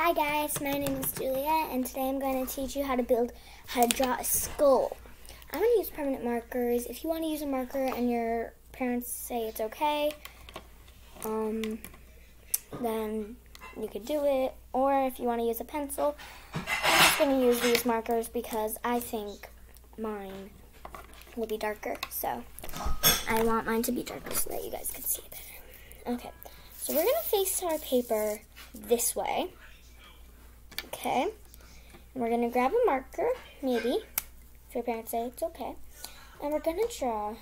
Hi guys, my name is Julia and today I'm going to teach you how to build, how to draw a skull. I'm going to use permanent markers. If you want to use a marker and your parents say it's okay, um, then you could do it. Or if you want to use a pencil, I'm just going to use these markers because I think mine will be darker. So I want mine to be darker so that you guys can see it better. Okay, so we're going to face our paper this way. Okay. And we're going to grab a marker, maybe, if your parents say it's okay. And we're going to draw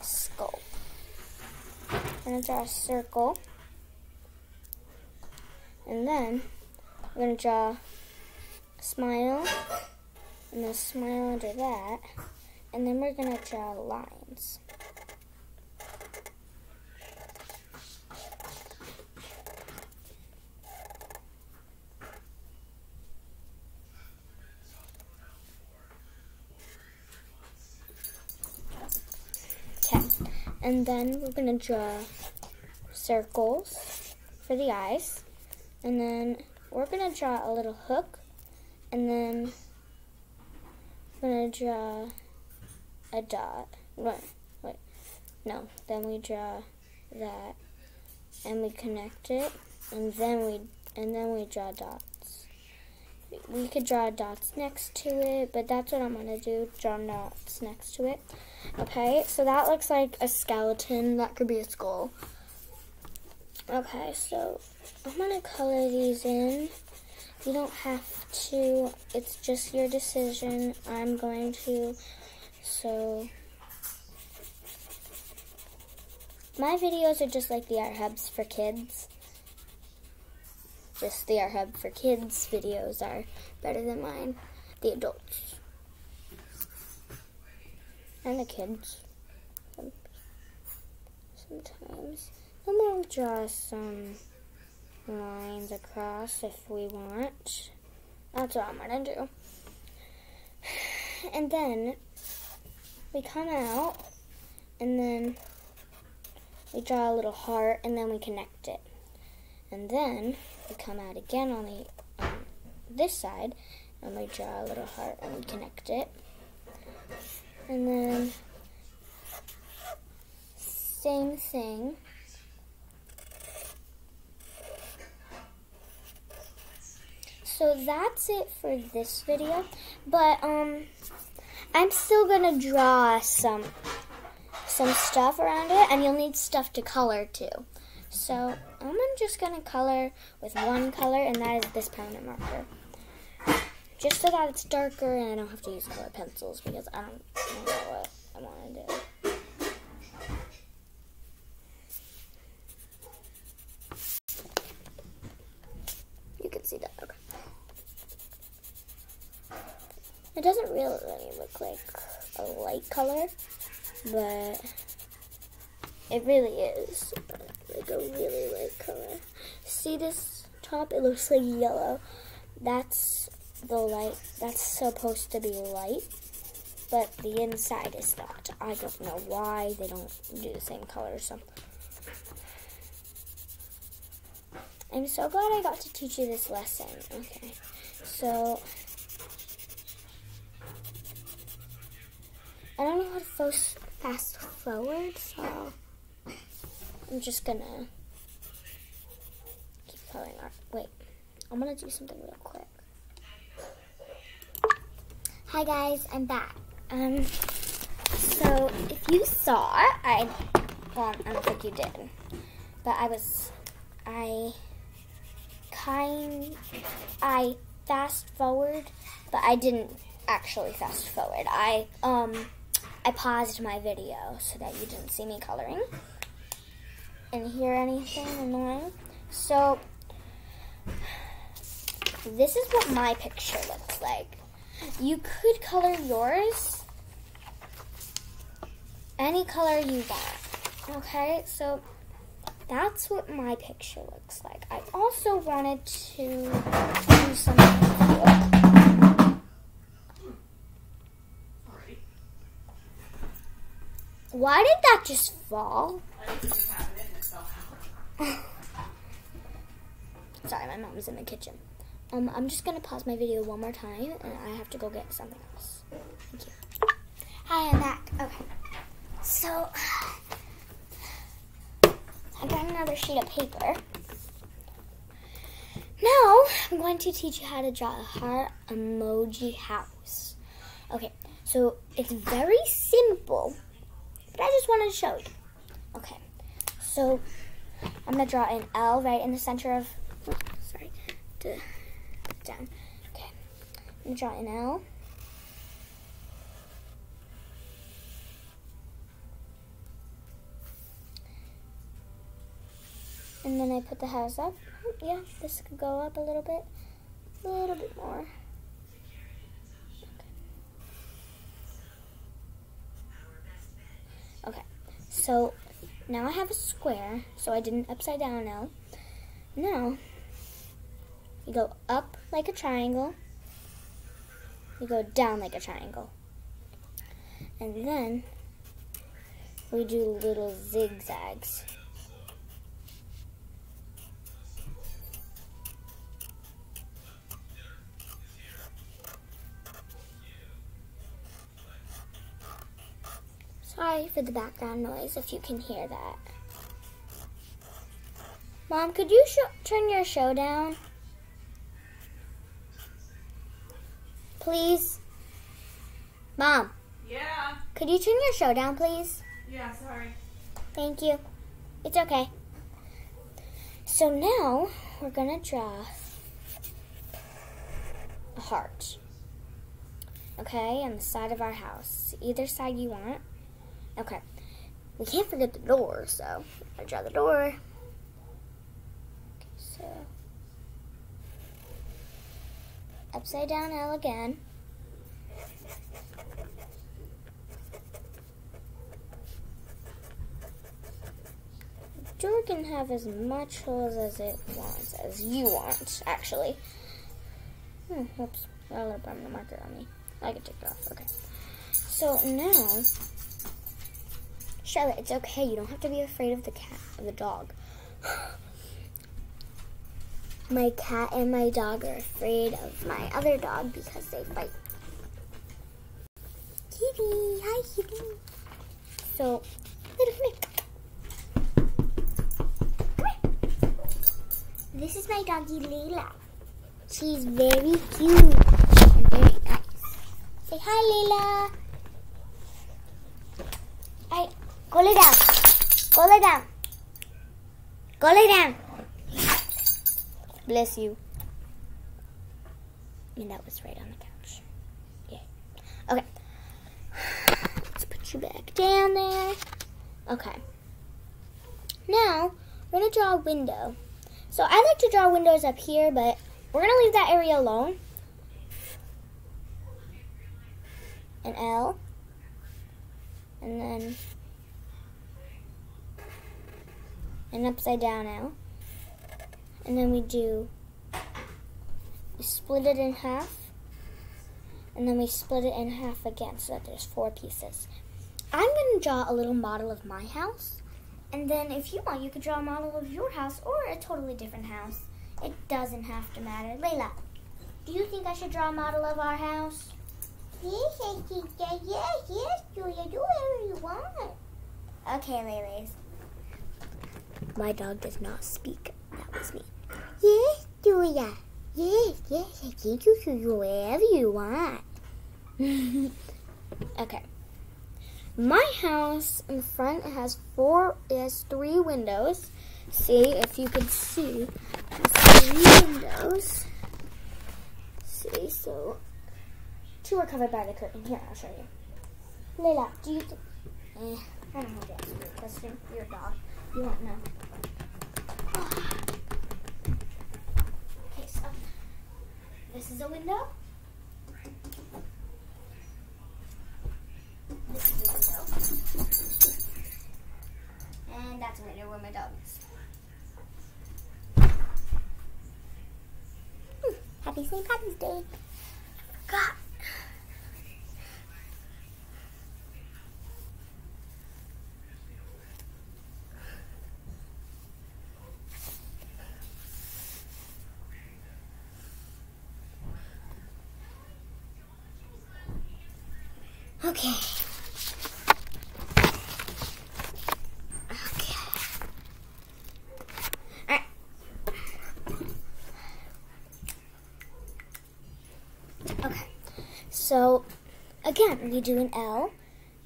a skull. We're going to draw a circle. And then we're going to draw a smile and a smile under that. And then we're going to draw lines. Okay, and then we're gonna draw circles for the eyes, and then we're gonna draw a little hook, and then we're gonna draw a dot. Wait, wait, no. Then we draw that, and we connect it, and then we and then we draw dots we could draw dots next to it, but that's what I'm going to do, draw dots next to it. Okay, so that looks like a skeleton. That could be a skull. Okay, so I'm going to color these in. You don't have to. It's just your decision. I'm going to. So, my videos are just like the art hubs for kids just the Art Hub for Kids videos are better than mine, the adults. And the kids. Sometimes. Then we'll draw some lines across if we want. That's what I'm going to do. And then we come out and then we draw a little heart and then we connect it. And then we come out again on the on this side and we draw a little heart and connect it. And then same thing. So that's it for this video. But um I'm still gonna draw some some stuff around it and you'll need stuff to color too. So I'm just going to color with one color, and that is this permanent marker. Just so that it's darker and I don't have to use color pencils because I don't know what I want to do. You can see that. Okay. It doesn't really look like a light color, but it really is a really light color. See this top? It looks like yellow. That's the light. That's supposed to be light, but the inside is not. I don't know why they don't do the same color. or something. I'm so glad I got to teach you this lesson. Okay, so I don't know how to fast forward, so. I'm just gonna keep coloring art. Wait, I'm gonna do something real quick. Hi guys, I'm back. Um, so if you saw, I, well, I don't think you did, but I was, I kind, I fast forward, but I didn't actually fast forward. I, um, I paused my video so that you didn't see me coloring and hear anything annoying. So, this is what my picture looks like. You could color yours any color you want. Okay, so that's what my picture looks like. I also wanted to do something cool. Why did that just fall? My mom's in the kitchen. Um, I'm just gonna pause my video one more time, and I have to go get something else. Thank you. Hi, I'm back. Okay. So, I got another sheet of paper. Now, I'm going to teach you how to draw a heart emoji house. Okay, so it's very simple, but I just wanted to show you. Okay, so I'm going to draw an L right in the center of, oh, sorry, to, down. Okay, I'm going to draw an L. And then I put the house up. Yeah, this could go up a little bit. A little bit more. Okay, so now I have a square, so I did an upside down L. Now, you go up like a triangle, you go down like a triangle. And then we do little zigzags. Sorry for the background noise if you can hear that. Mom, could you turn your show down? Please? Mom. Yeah. Could you turn your show down, please? Yeah, sorry. Thank you. It's okay. So now we're going to draw a heart. Okay, on the side of our house. Either side you want. Okay. We can't forget the door, so I draw the door. Okay, so upside down L again. The door can have as much holes as it wants, as you want, actually. Hmm, whoops, a little permanent marker on me. I can take it off, okay. So now, Charlotte, it's okay. You don't have to be afraid of the cat, of the dog. my cat and my dog are afraid of my other dog because they fight. Kitty, hi Kitty. So, little here. This is my doggy Layla. She's very cute and very nice. Say hi, Layla. I Go lay down. Go lay down. Go lay down. Bless you. And that was right on the couch. Yeah. Okay. Let's put you back down there. Okay. Now, we're going to draw a window. So I like to draw windows up here, but we're going to leave that area alone. An L. And then and upside down L. And then we do, we split it in half, and then we split it in half again so that there's four pieces. I'm going to draw a little model of my house, and then if you want, you could draw a model of your house or a totally different house. It doesn't have to matter. Layla, do you think I should draw a model of our house? Yes, I think that. Yes, yes, Julia, do whatever you want. Okay, Layla's. My dog does not speak. That was me. Yes, Julia. Yes, yes, I think you can do whatever you want. okay. My house in front has four, it has three windows. See, if you can see, three windows. See, so two are covered by the curtain. Here, I'll show you. Layla, do you eh, I don't know answer to your dog. You won't know. Okay, so this is a window. This is a window. And that's a window where my dog is. Happy St. Patty's Day. Okay. Okay. Okay. So, again, we do an L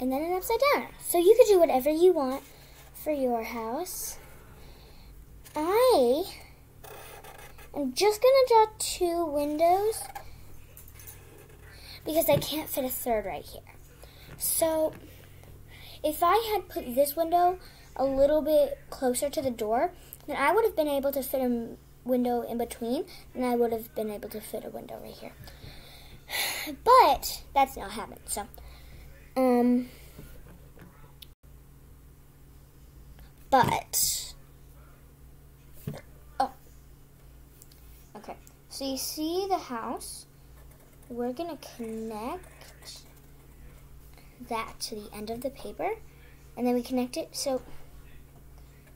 and then an upside down. So you could do whatever you want for your house. I am just going to draw two windows because I can't fit a third right here. So if I had put this window a little bit closer to the door, then I would have been able to fit a window in between, and I would have been able to fit a window right here. But that's not happened, So, um, but oh, okay. So you see the house. We're gonna connect that to the end of the paper, and then we connect it. So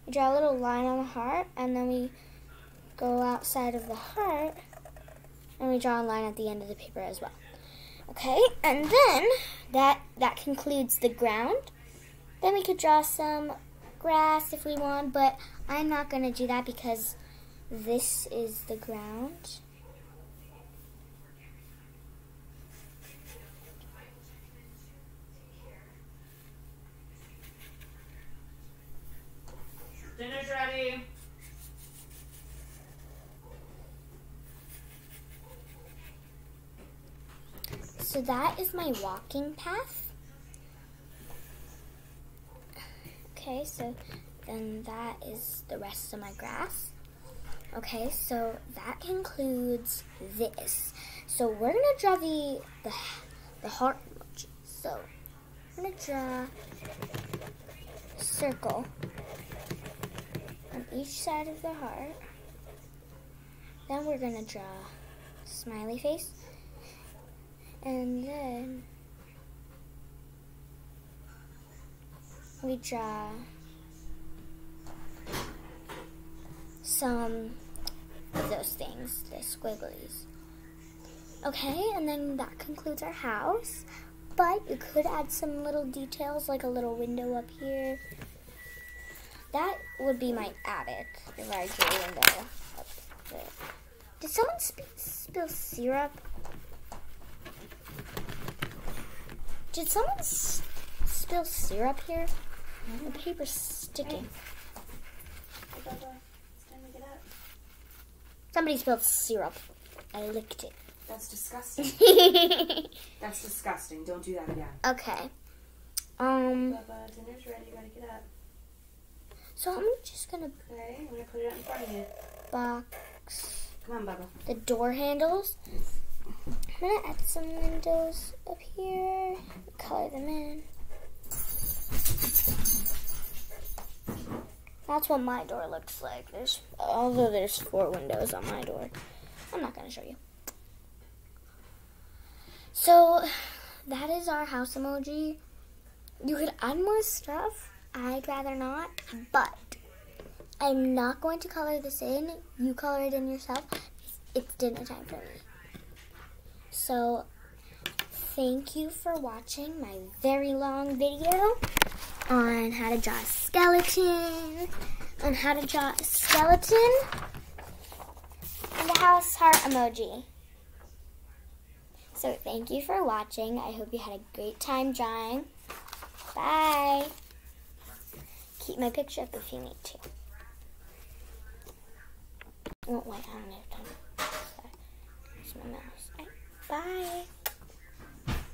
we draw a little line on the heart, and then we go outside of the heart, and we draw a line at the end of the paper as well. Okay, and then that that concludes the ground. Then we could draw some grass if we want, but I'm not going to do that because this is the ground. Dinner's ready. So that is my walking path. Okay, so then that is the rest of my grass. Okay, so that concludes this. So we're gonna draw the the, the heart. So I'm gonna draw a circle on each side of the heart. Then we're gonna draw smiley face. And then we draw some of those things, the squigglies. Okay, and then that concludes our house. But you could add some little details like a little window up here. That would be my attic if I drew a window up there. Did someone sp- spill syrup? Did someone s- spill syrup here? The paper's sticking. Hey, Bubba, it's time to get up. Somebody spilled syrup. I licked it. That's disgusting. That's disgusting. Don't do that again. okay. Um. Bubba, dinner's ready. You gotta get up. So I'm just gonna Okay, I'm gonna put it out in front of you. box Come on, Bubba. the door handles. I'm gonna add some windows up here. Color them in. That's what my door looks like. There's although there's four windows on my door. I'm not gonna show you. So that is our house emoji. You could add more stuff. I'd rather not, but I'm not going to color this in. You color it in yourself. It's dinner time for me. So, thank you for watching my very long video on how to draw a skeleton, on how to draw a skeleton, and a house heart emoji. So, thank you for watching. I hope you had a great time drawing. Bye. Keep my picture up if you need to. Oh, wait, I don't have time. Sorry. It's my mouse. Alright, Bye.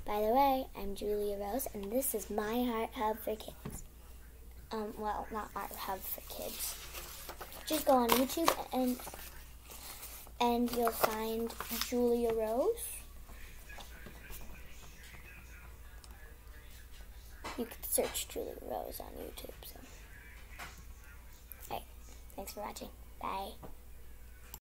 By the way, I'm Julia Rose, and this is My Heart Hub for Kids. Um, well, not Art Hub for Kids. Just go on YouTube and and you'll find Julia Rose. You can search Julia Rose on YouTube. So, alright, thanks for watching. Bye.